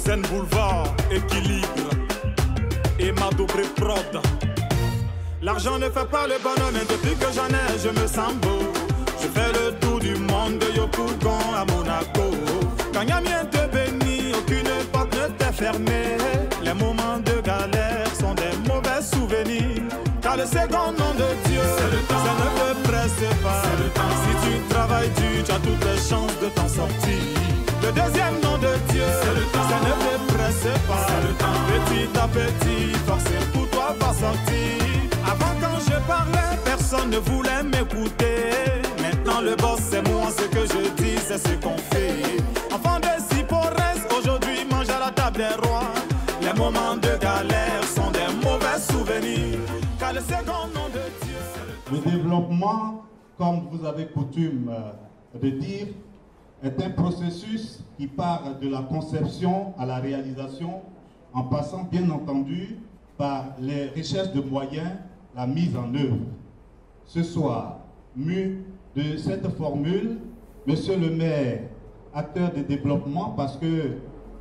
kérosène boulevard, équilibre et ma double prod. L'argent ne fait pas le bonheur, mais depuis que j'en ai, je me sens beau. Je fais le tour du monde de Yopougon à Monaco. Quand y'a bien te béni, aucune porte ne t'est fermée. Les moments de galère sont des mauvais souvenirs. Car le second nom de Dieu, ça ne te presse pas. Si tu travailles dur, tu as toutes les chances de t'en sortir. Petit forcer pour toi va sortir. Avant quand je parlais, personne ne voulait m'écouter. Maintenant le boss c'est moi, ce que je dis c'est ce qu'on fait. Enfant de Sipores, aujourd'hui mange à la table des rois. Les moments de galère sont des mauvais souvenirs. Car le second nom de Dieu. Le développement, comme vous avez coutume euh, de dire, est un processus qui part de la conception à la réalisation, en passant bien entendu par les richesses de moyens, la mise en œuvre. Ce soir, mu de cette formule, Monsieur le maire, acteur de développement, parce que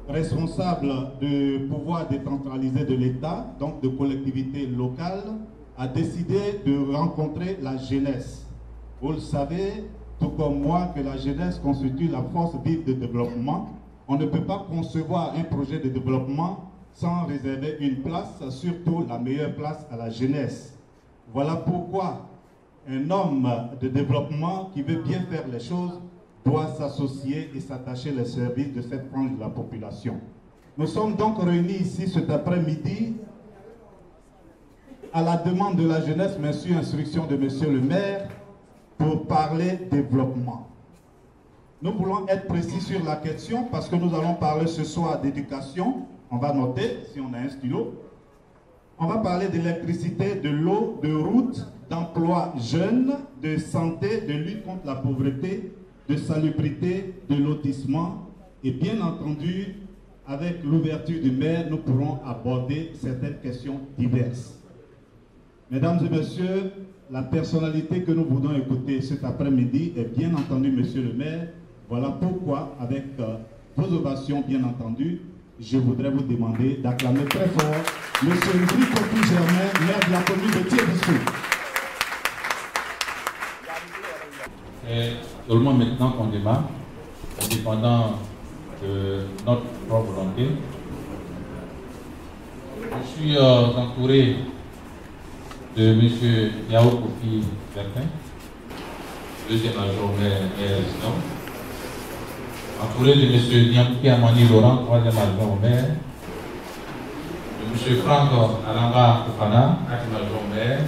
responsable du pouvoir décentralisé de l'État, donc de collectivités locales, a décidé de rencontrer la jeunesse. Vous le savez, tout comme moi, que la jeunesse constitue la force vive de développement. On ne peut pas concevoir un projet de développement sans réserver une place, surtout la meilleure place à la jeunesse. Voilà pourquoi un homme de développement qui veut bien faire les choses doit s'associer et s'attacher les services de cette frange de la population. Nous sommes donc réunis ici cet après-midi à la demande de la jeunesse, mais sur instruction de Monsieur le maire, pour parler développement. Nous voulons être précis sur la question parce que nous allons parler ce soir d'éducation. On va noter si on a un stylo. On va parler d'électricité, de l'eau, de route, d'emploi jeune, de santé, de lutte contre la pauvreté, de salubrité, de lotissement. Et bien entendu, avec l'ouverture du maire, nous pourrons aborder certaines questions diverses. Mesdames et messieurs, la personnalité que nous voulons écouter cet après-midi est bien entendu Monsieur le maire. Voilà pourquoi, avec euh, vos ovations bien entendu, je voudrais vous demander d'acclamer très fort Monsieur Louis Copi Germain, maire de la commune de Thiébissou. C'est seulement maintenant qu'on démarre, indépendant de notre propre volonté. Je suis euh, entouré de M. Yao Kofi Bertin, deuxième adjoint maire résident, entouré de M. Niampi Amani Laurent, troisième adjoint au maire, de M. Franck Aranga Kofana, quatrième adjoint au maire,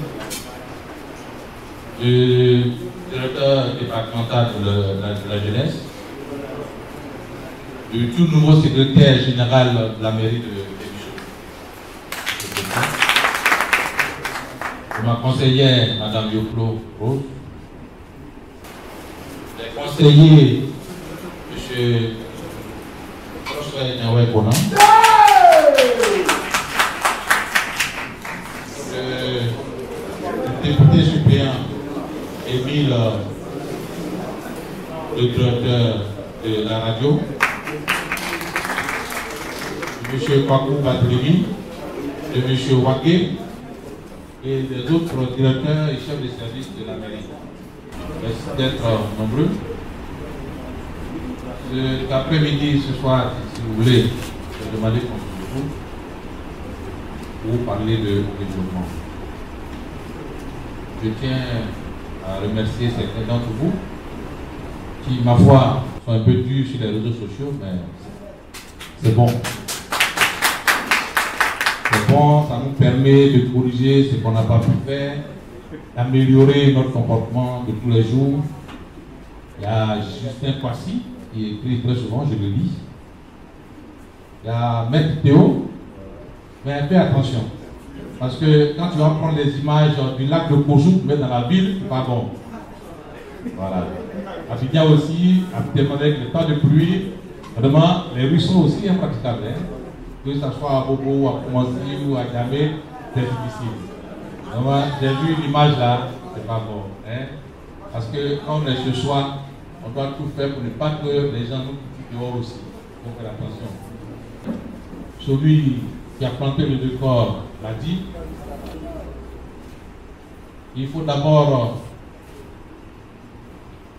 du directeur départemental de la, de la jeunesse, du tout nouveau secrétaire général de la mairie de de ma conseillère, Mme Yoplo Rose, des conseillers, M. François Nyawe Bonan, le député suppléant Émile, le directeur de la radio, M. Kwaku Badrimi, de M. Wagé, et des autres directeurs et chefs de service de la mairie. Merci d'être nombreux. Cet après-midi, ce soir, si vous voulez, je vais demander qu'on vous pour parler de développement. Je tiens à remercier certains d'entre vous qui, ma foi, sont un peu durs sur les réseaux sociaux, mais c'est bon. C'est bon, ça nous permet de corriger ce qu'on n'a pas pu faire, d'améliorer notre comportement de tous les jours. Il y a Justin Kwasi qui écrit très souvent, je le lis. Il y a Maître Théo, mais fais attention. Parce que quand tu vas prendre les images du lac de pour mettre dans la ville, c'est pas bon. Voilà. Abidjan aussi, avec le temps de pluie, vraiment, les ruisseaux aussi impraticables. Hein que ce soit à Bobo, à Koumansi ou à Djamé, c'est difficile. J'ai vu l'image là, c'est pas bon. Hein? Parce que quand on est ce soir, on doit tout faire pour ne pas que les gens nous quittent dehors aussi. Donc attention. Celui qui a planté le décor l'a dit. Il faut d'abord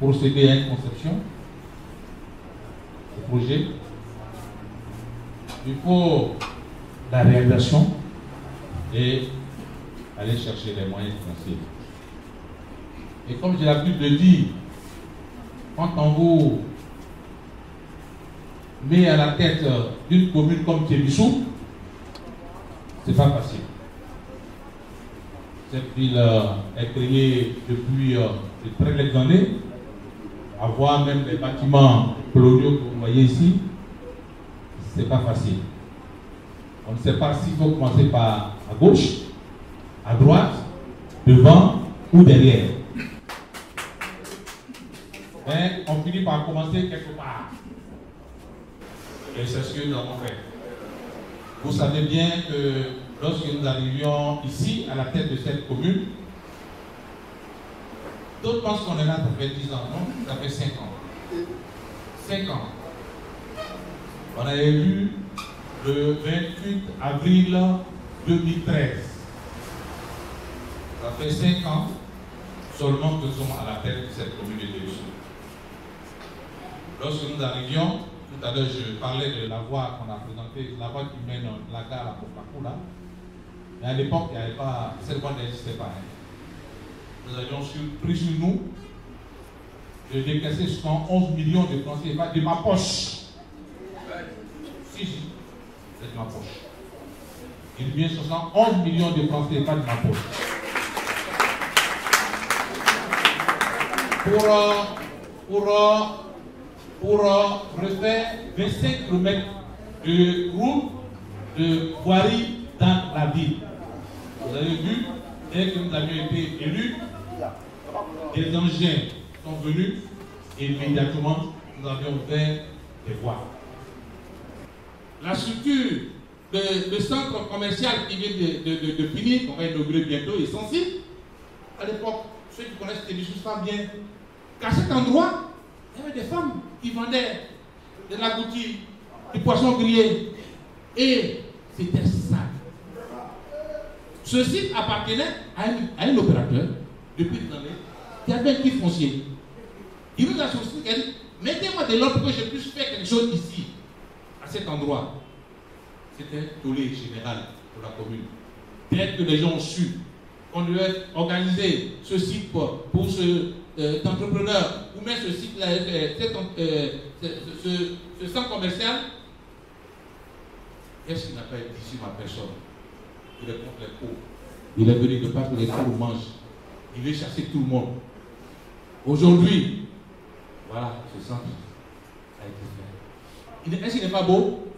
procéder à une conception, ce projet. Il faut la réalisation et aller chercher les moyens financiers. Et comme j'ai l'habitude de dire, quand on vous met à la tête d'une commune comme Tébissou, c'est pas facile. Cette ville est créée depuis euh, de très longues années. Avoir même les bâtiments coloniaux que vous voyez ici, c'est pas facile. On ne sait pas s'il faut commencer par à gauche, à droite, devant ou derrière. Mais on finit par commencer quelque part. Et c'est ce que nous avons fait. Vous savez bien que lorsque nous arrivions ici, à la tête de cette commune, d'autres pensent qu'on est là, fait 10 ans, non? Ça fait 5 ans. 5 ans. On a élu le 28 avril 2013. Ça fait 5 ans seulement que nous sommes à la tête de cette commune de Délissou. Lorsque nous arrivions, tout à l'heure je parlais de la voie qu'on a présentée, la voie qui mène la gare à Popacou là. Mais à l'époque, il n'y avait pas, cette voie n'existait pas. Hein. Nous avions pris sur nous de décaisser 111 millions de francs CFA de ma poche. Si, si, c'est de ma poche. Il vient 71 millions de francs CFA de ma poche. Pour, euh, pour, euh, pour refaire 25 km de route de voirie dans la ville. Vous avez vu, dès que nous avions été élus, des engins sont venus et immédiatement nous avions ouvert des voies. La structure de, centre commercial qui vient de, finir, qu'on va inaugurer bientôt, est sensible. À l'époque, ceux qui connaissent choses savent bien qu'à cet endroit, il y avait des femmes qui vendaient de la boutique, du poisson grillé. Et c'était ça. Ce site appartenait à un, opérateur depuis des années qui avait un foncier. Il nous a il a dit Mettez-moi de l'ordre pour que je puisse faire quelque chose ici, à cet endroit. C'était tollé général pour la commune. Dès que les gens ont su qu'on devait organiser ce site pour, pour euh, d'entrepreneurs ou même ce site-là, euh, euh, ce, centre commercial, qu'est-ce qu'il n'a pas été ici ma personne Il est contre les cours? Il est venu de que les cours mangent. Il veut chasser tout le monde. Aujourd'hui, voilà, ce centre a été fait. Est-ce qu'il n'est pas beau?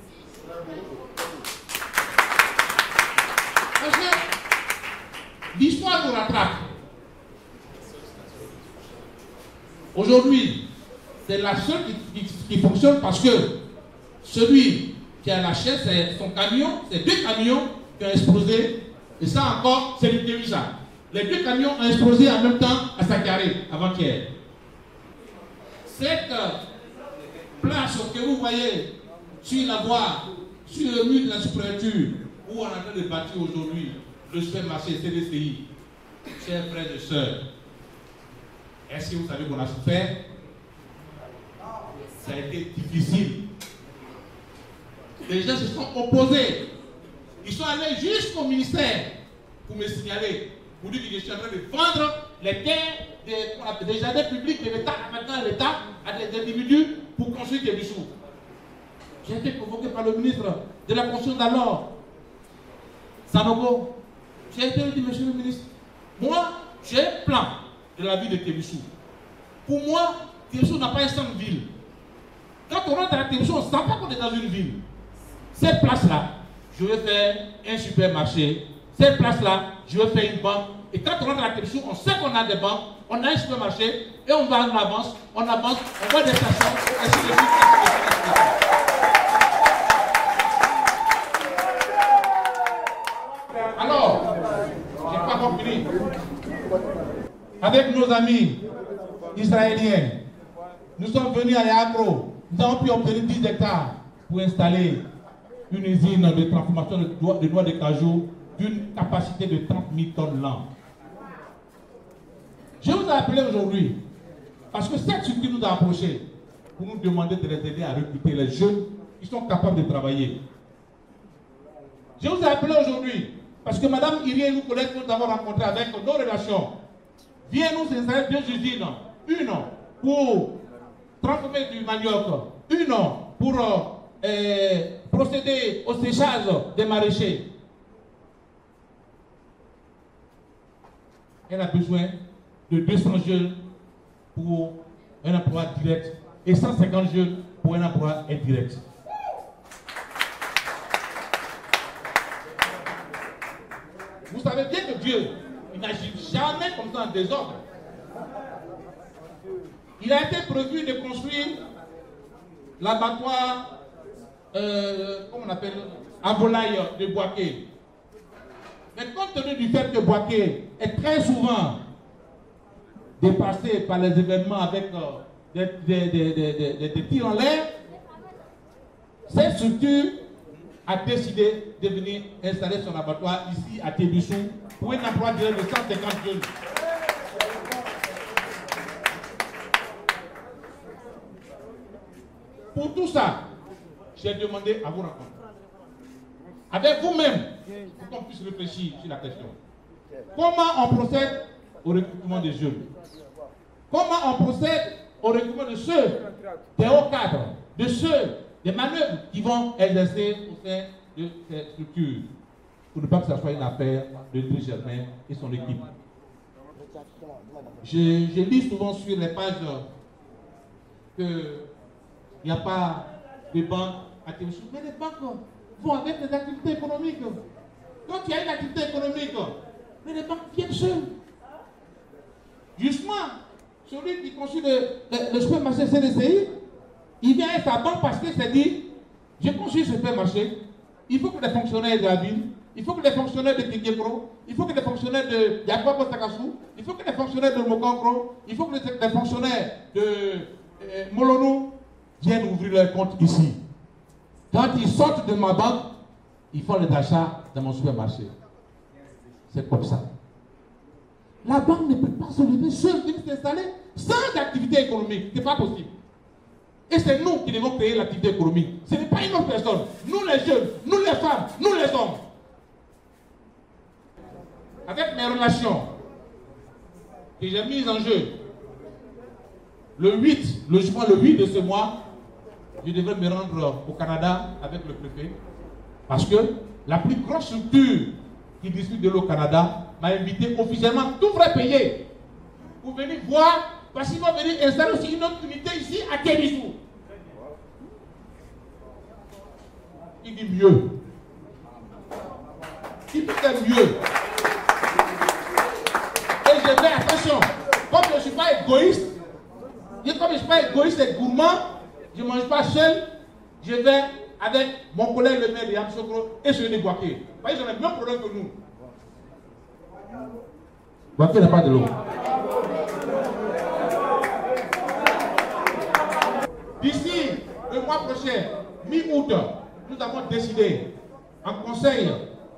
L'histoire nous rattrape. Aujourd'hui, c'est la seule qui, fonctionne parce que celui qui a la chaise, c'est son camion, c'est deux camions qui ont explosé. Et ça encore, c'est du ça. Les deux camions ont explosé en même temps à Sakaré, avant-hier. Cette place que vous voyez sur la voie, sur le mur de la sous-préfecture, où on est en train de bâtir aujourd'hui le supermarché CDCI, chers frères et sœurs, est-ce que vous savez qu'on a souffert? Ça a été difficile. Les gens se sont opposés. Ils sont allés jusqu'au ministère pour me signaler, pour dire que je suis en train de vendre les terres des, jardins publics de l'État, maintenant l'État, à des individus pour construire des bijoux. J'ai été convoqué par le ministre de la Construction d'alors, Sanogo. J'ai été dit, monsieur le ministre, moi, j'ai un plan de la ville de Tébissou. Pour moi, Tébissou n'a pas un centre-ville. Quand on rentre à Tébissou, on ne sent pas qu'on est dans une ville. Cette place-là, je vais faire un supermarché. Cette place-là, je vais faire une banque. Et quand on rentre à Tébissou, on sait qu'on a des banques, on a un supermarché, et on va en avance, on avance, on voit des stations, je n'ai pas compris nos amis israéliens. Nous sommes venus à Yagro. Nous avons pu obtenir 10 hectares. pour installer une usine de transformation de noix de, cajou d'une capacité de 30 000 tonnes l'an. Je vous ai appelé aujourd'hui parce que cette structure nous a approchés pour nous demander de les aider à recruter les jeunes qui sont capables de travailler. Je vous ai appelé aujourd'hui parce que Madame Irie nous connaît, nous avons rencontré avec nos relations. Vient nous installer deux usines. Une pour transformer du manioc, une pour euh, procéder au séchage des maraîchers. Elle a besoin de 200 jeunes pour un emploi direct et 150 jeunes pour un emploi indirect. Vous savez bien que Dieu, n'agit jamais comme ça en désordre. Il a été prévu de construire l'abattoir, euh, comment on appelle, à volaille de Boaké. Mais compte tenu du fait que Boaké est très souvent dépassé par les événements avec euh, des, des, tirs en l'air, cette structure a décidé de venir installer son abattoir ici à Tébichou pour un emploi de 150 jeunes. Pour tout ça, j'ai demandé à vous rencontrer. Avec vous-même, pour qu'on puisse réfléchir sur la question. Comment on procède au recrutement des jeunes? Comment on procède au recrutement de ceux des hauts cadres, de ceux des manœuvres qui vont exercer au sein de cette structure pour ne pas que ce soit une affaire de Dri Germain et son équipe. Je, lis souvent sur les pages que il n'y a pas de banques à. Mais les banques vont avec les activités économiques. Quand il y a une activité économique, mais les banques viennent seules. Justement, celui qui construit le, le, supermarché CDCI, il vient avec sa banque parce qu'il s'est dit, j'ai construit ce supermarché, il faut que les fonctionnaires de la ville, il faut que les fonctionnaires de Kigekro, il faut que les fonctionnaires de Yakwabo Takasu, il faut que les fonctionnaires de Mokankro, il faut que les, fonctionnaires de euh, Molonou, viennent ouvrir leur compte ici. Quand ils sortent de ma banque, ils font les achats dans mon supermarché. C'est comme ça. La banque ne peut pas se lever seule, s'installer sans activité économique. Ce n'est pas possible. Et c'est nous qui devons créer l'activité économique. Ce n'est pas une autre personne. Nous les jeunes, nous les femmes, nous les hommes. Avec mes relations que j'ai mises en jeu, le 8, logiquement le 8 de ce mois, je devrais me rendre au Canada avec le préfet. Parce que la plus grosse structure qui distribue de l'eau au Canada m'a invité officiellement, tout frais payé, pour venir voir, parce qu'ils vont venir installer aussi une autre unité ici à Kérisou. Il dit mieux. Il peut faire mieux. Et je fais attention, comme je ne suis pas égoïste, et comme je ne suis pas égoïste et gourmand, je ne mange pas seul, je vais avec mon collègue le maire de et celui de Boaké. Vous j'en ai le même problème que nous. Boaké n'a pas de l'eau. D'ici le mois prochain, mi-août, nous avons décidé en conseil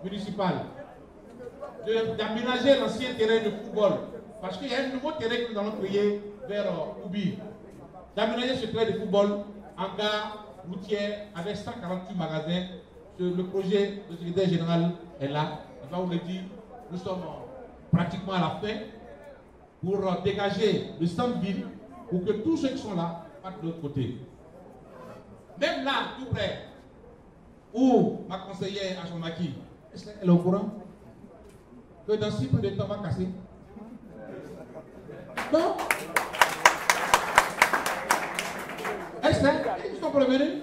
municipal d'aménager l'ancien terrain de football. Parce qu'il y a un nouveau terrain que nous allons créer vers Oubi d'aménager ce terrain de football en gare routière avec 148 magasins. Le projet de secrétaire général est là. Il va vous le dire, nous sommes pratiquement à la fin pour dégager le centre-ville pour que tous ceux qui sont là partent de l'autre côté. Même là, tout près, où ma conseillère Achomaki, est-ce qu'elle est au courant? Que dans si peu de temps, va casser Non ils sont prévenus.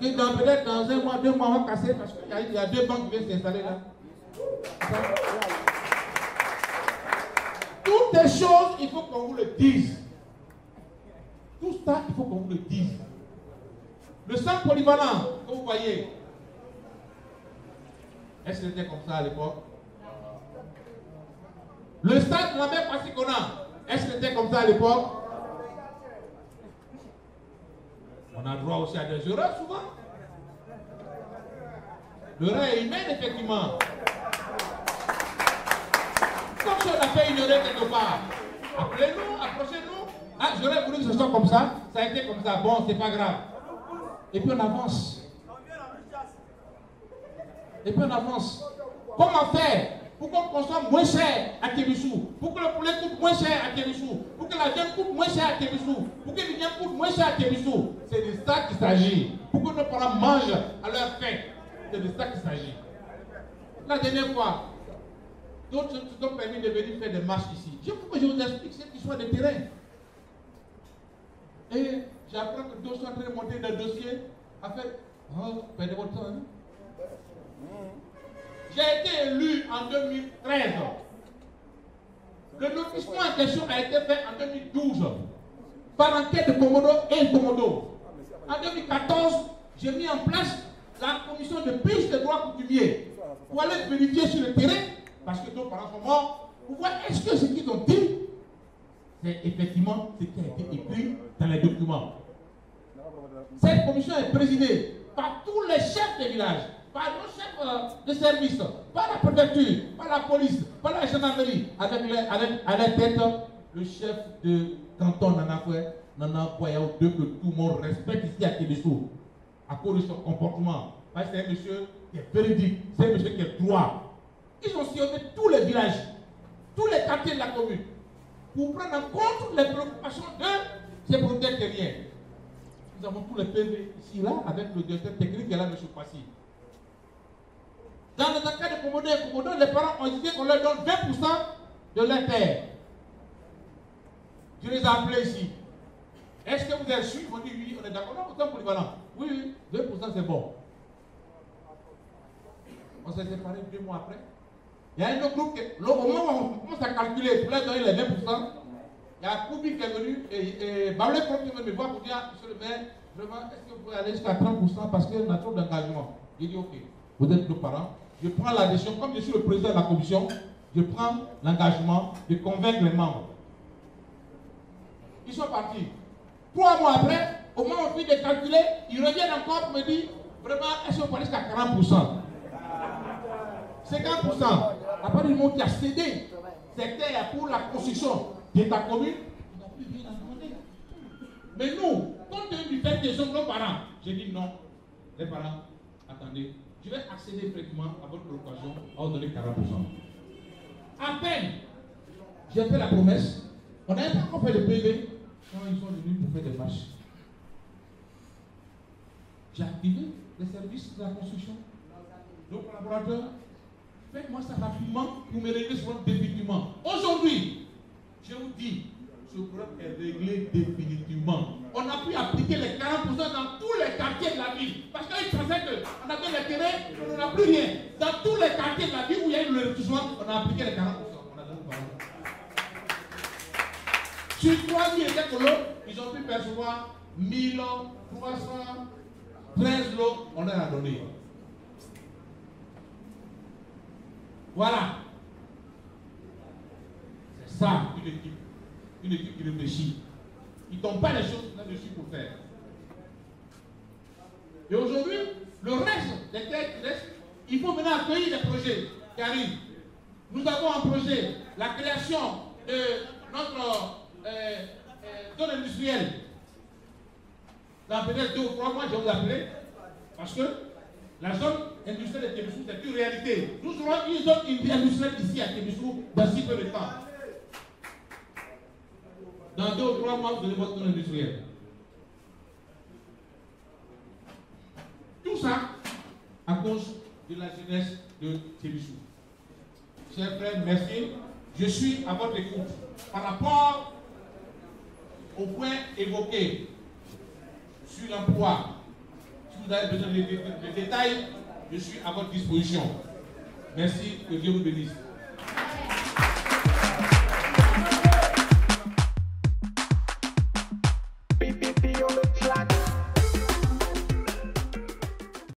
dans, peut-être dans un mois, deux mois, on va casser parce qu'il y, a deux banques qui viennent s'installer là. Toutes ces choses, il faut qu'on vous le dise. Tout ça, il faut qu'on vous le dise. Le centre polyvalent, que vous voyez, est-ce que c'était comme ça à l'époque? Le stade de la mer Pasicona, est-ce que c'était comme ça à l'époque? On a droit aussi à des erreurs souvent. Le rêve est humain, effectivement. Comme si on a fait ignorer quelque part. Appelez-nous, approchez-nous. Ah, j'aurais voulu que ce soit comme ça. Ça a été comme ça. Bon, c'est pas grave. Et puis on avance. Et puis on avance. Comment faire? Pour qu'on consomme moins cher à Kébissou Pour que le poulet coûte moins cher à Kébissou Pour que la viande coûte moins cher à Kébissou Pour que les viande coûte moins cher à Kébissou C'est de ça qu'il s'agit. Pour que nos parents mangent à leur faim? C'est de ça qu'il s'agit. La dernière fois, d'autres se sont permis de venir faire des marches ici. Je veux que je vous explique cette histoire de terrain. Et j'apprends que d'autres sont en train de monter des dossiers. Fait, oh, perdez votre temps. Hein? J'ai été élu en 2013. Le lotissement en question a été fait en 2012 par enquête de Komodo et Komodo. En 2014, j'ai mis en place la commission de prise de droits coutumiers pour aller vérifier sur le terrain, parce que nos parents sont morts, pour voir est-ce que ce qu'ils ont dit, c'est effectivement ce qui a été écrit dans les documents. Cette commission est présidée par tous les chefs des villages, par nos chefs euh, de service, par la préfecture, par la police, par la gendarmerie, avec, à la tête le chef de canton Nanafoué, Nana Boyao 2, que tout le monde respecte ici à Kébissou, à cause de son comportement. Parce que c'est un monsieur qui est véridique, c'est un monsieur qui est droit. Ils ont sillonné tous les villages, tous les quartiers de la commune, pour prendre en compte les préoccupations de ces producteurs terriens. Nous avons tous les PV ici, là, avec le directeur technique est là, M. Passy. Dans le cas de Komodo et Komodo, les parents ont dit qu'on leur donne 20% de leur terre. Je les ai appelés ici. Est-ce que vous êtes Ils m'ont dit oui, on est d'accord. Non, pour polyvalent. Oui, oui, 2% c'est bon. On s'est séparés deux mois après. Il y a un autre groupe qui, au moment où on commence à calculer pour leur donner les 20%, il y a Koubi qui est venu et, et Bablé qui est me voir pour dire, monsieur le maire, vraiment, est-ce que vous pouvez aller jusqu'à 30% parce qu'on a trop d'engagement? J'ai dit, ok, vous êtes nos parents, je prends la décision, comme je suis le président de la commission, je prends l'engagement de convaincre les membres. Ils sont partis. Trois mois après, au moment où on finit de calculer, ils reviennent encore pour me dire, vraiment, est-ce qu'on aller jusqu'à 40% 50%. À part du monde qui a cédé ses terres pour la construction de ta commune. Mais nous, compte tenu du fait qu'ils sont nos parents, j'ai dit non. Les parents, attendez, je vais accéder effectivement à votre préoccupation à vous donner 40%. À peine, j'ai fait la promesse, on n'avait pas encore fait le PV quand ils sont venus pour faire des marches. J'ai activé les services de la construction. Nos collaborateurs, faites-moi ça rapidement pour me régler ce problème définitivement. Aujourd'hui, je vous dis, ce problème est réglé définitivement. On a pu appliquer les 40% dans tous les quartiers de la ville. Parce qu'ils pensaient qu'on avait les terrains, on n'en plus rien. Dans tous les quartiers de la ville où il y a eu le retouchement, on a appliqué les 40%. On a donné Sur 3000 lots, ils ont pu percevoir 13 lots, on leur a donné. Voilà. C'est ça une équipe une équipe qui réfléchit. Ils tombent pas les choses là-dessus pour faire. Et aujourd'hui, le reste des terres qui restent, il faut maintenant accueillir les projets qui arrivent. Nous avons un projet, la création de notre euh, euh, zone industrielle. Dans peut-être deux ou trois mois, je vais vous appeler, parce que la zone industrielle de Tébissou, c'est une réalité. Nous aurons une zone industrielle ici à Tébissou dans si peu de temps. Dans deux ou trois mois, vous allez votre zone industrielle. Tout ça à cause de la jeunesse de Tébissou. Chers frères, merci. Je suis à votre écoute. Par rapport au point évoqué sur l'emploi, si vous avez besoin de, détails, je suis à votre disposition. Merci, que Dieu vous bénisse.